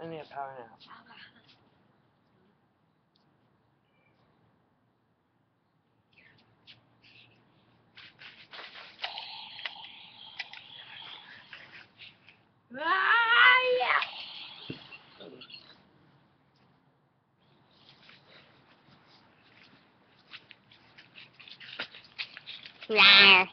Let me have power now. Yeah.